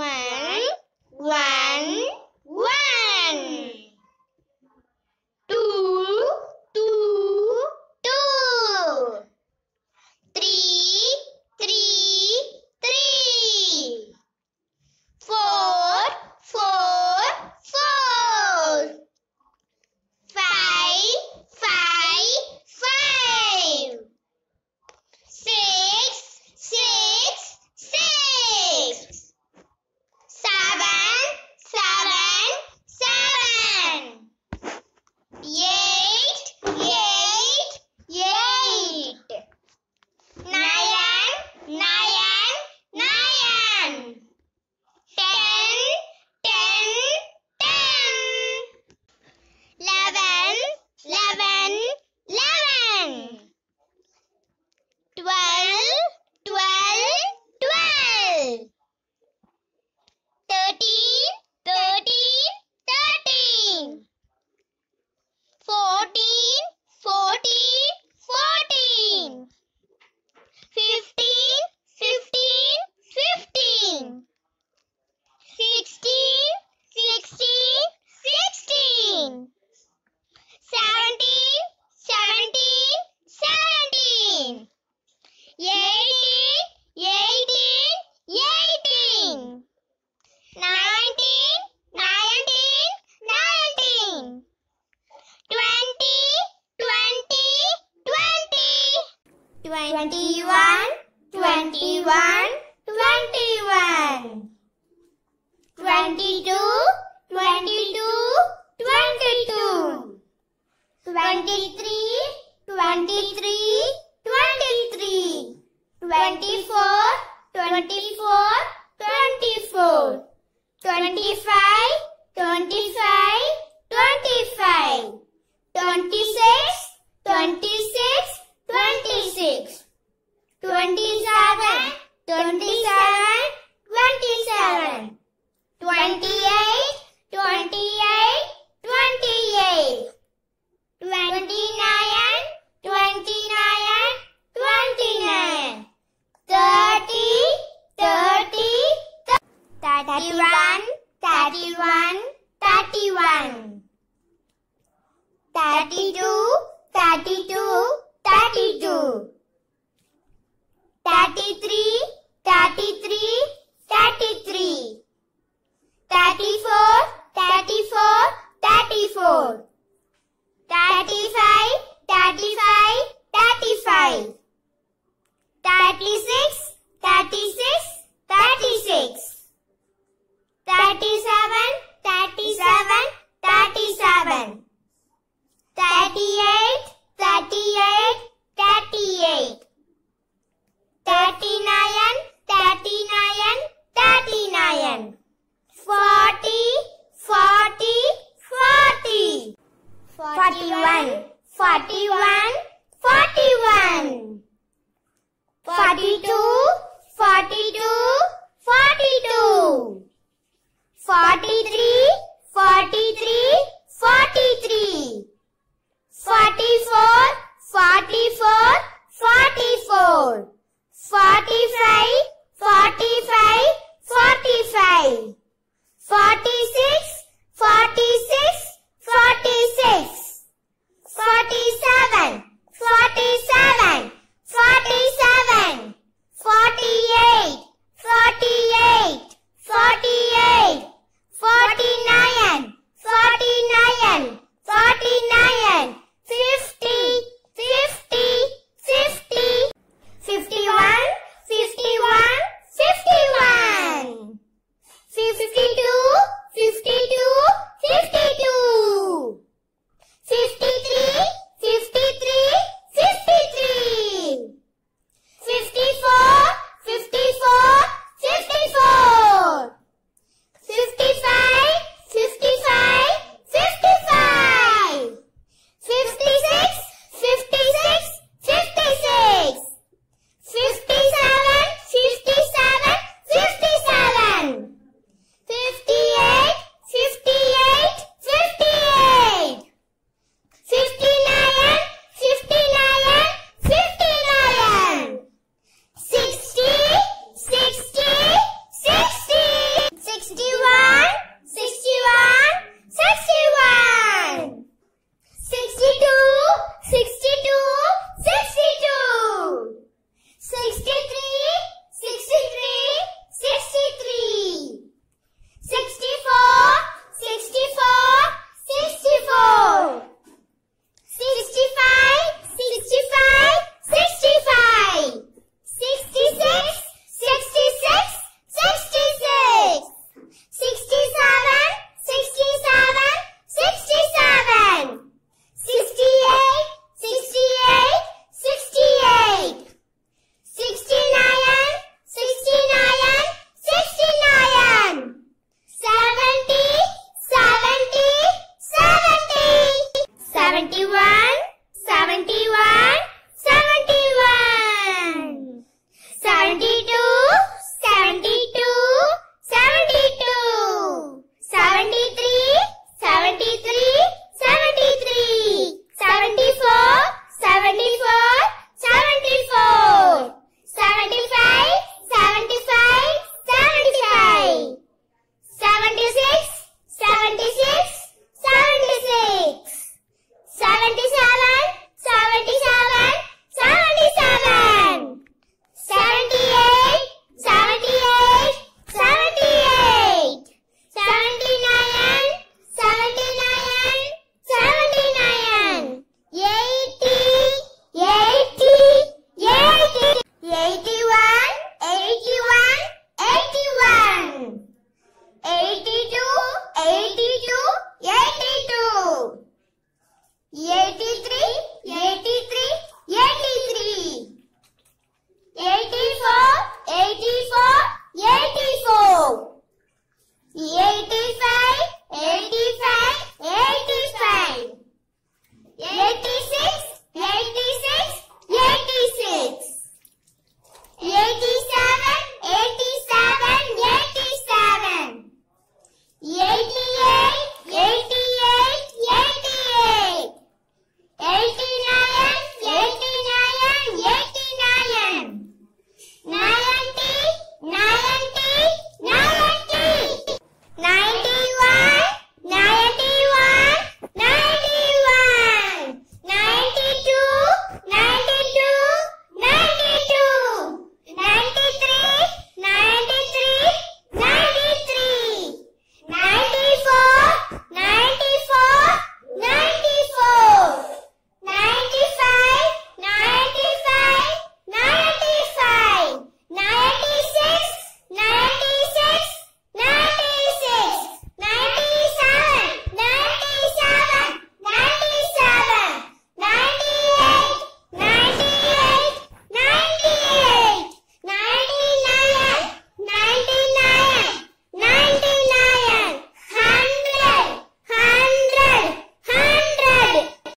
One, twenty-one, twenty-one. Twenty-two, twenty-two, twenty-two. Twenty-three, twenty-three, twenty-three. Twenty-four, twenty-four, twenty-four. Twenty-five, twenty-five, twenty-five. Twenty-six, twenty-six, twenty-six. Twenty-seven, twenty-seven, twenty-seven. Twenty-eight, twenty-eight, twenty-eight. Twenty-nine, twenty-nine, twenty-nine. Thirty, thirty, thirty-one, thirty-one, thirty-one. 33, 34, 34, 34. 35, 42, 42, 42. 43, 43, 43. 44, 44, 44. 45, 45, 45. 46, 46, 46. 47, 47.